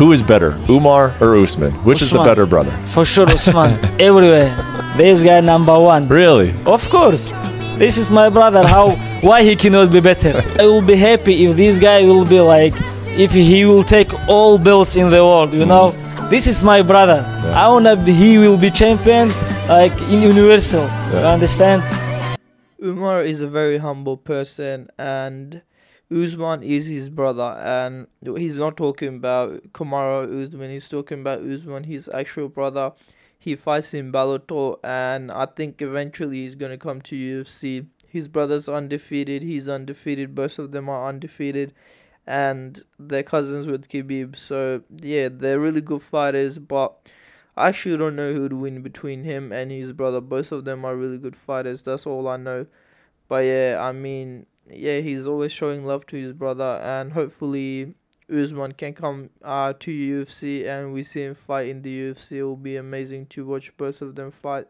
Who is better, Umar or Usman? Which is the better brother? For sure, Usman. Everywhere. This guy number one. Really? Of course. This is my brother. How? Why he cannot be better? I will be happy if this guy will be like, if he will take all belts in the world. You hmm. know, this is my brother. I wanna be, he will be champion, like in Universal. You understand? Umar is a very humble person and Usman is his brother and he's not talking about Kamaru Usman, he's talking about Usman, his actual brother. He fights in Bellator and I think eventually he's gonna come to UFC. His brother's undefeated, he's undefeated, both of them are undefeated and they're cousins with Khabib. So yeah, they're really good fighters, but I actually don't know who'd win between him and his brother. Both of them are really good fighters. That's all I know. But yeah, I mean, yeah, he's always showing love to his brother, and hopefully Usman can come uh, to UFC and we see him fight in the UFC. It will be amazing to watch both of them fight.